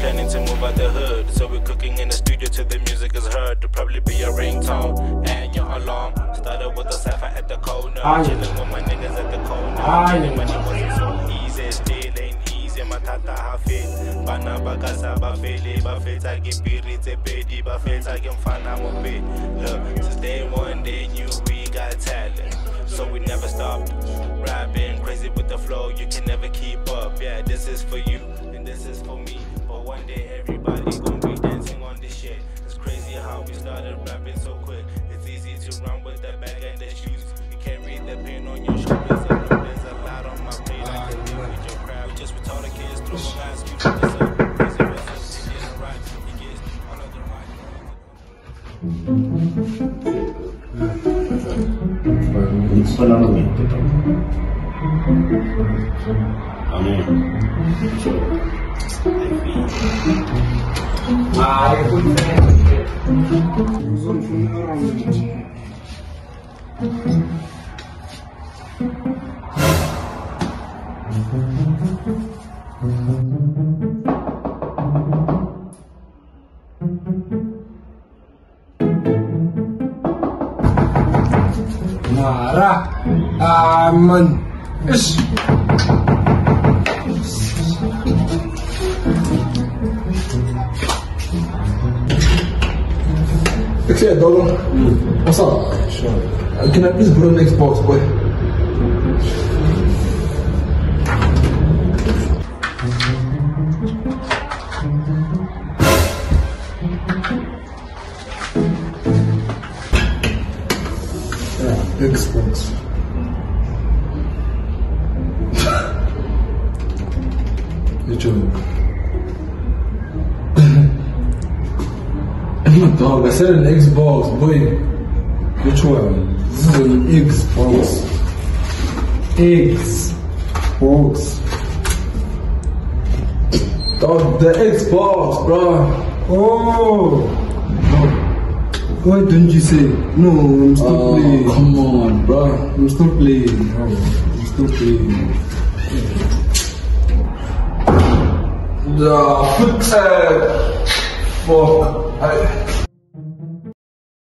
planning to move out the hood. So we're cooking in the studio till the music is heard. To probably be a ringtone and your alarm. Started with a cipher at the corner. Aye. Chilling with my niggas at the corner. Aye. Getting money wasn't so easy. Still ain't easy. Matata hafe. Bana bagasa bafele. Bafeta ke piri tse pedi. Bafeta ke mfana mo. Look, since day one they knew we got talent. So we never stopped. Rapping crazy with the flow. You can never keep up. Yeah, this is for you and this is for me. One day everybody gonna be dancing on this shit. It's crazy how we started rapping so quick. It's easy to run with the bag and the shoes. You carry the pain on your shoulders. I there's a lot on my plate. I can deal with your crowd. Just retarded kids through the last few minutes up. Crazy right. He gets right. solamente Amen. Amén. Mara, amen. Ish. I don't. What's up? Sure. Uh, can I please borrow an Xbox, boy? Yeah, Xbox. Which one? Dog, I said an Xbox, boy. Which one? This is an Xbox. Xbox. Dog, the Xbox, bro. Oh. Why don't you say no? I'm still Oh, playing. come on, bro. I'm still playing. bro. I'm still playing. The foot. Uh, fuck uh, out.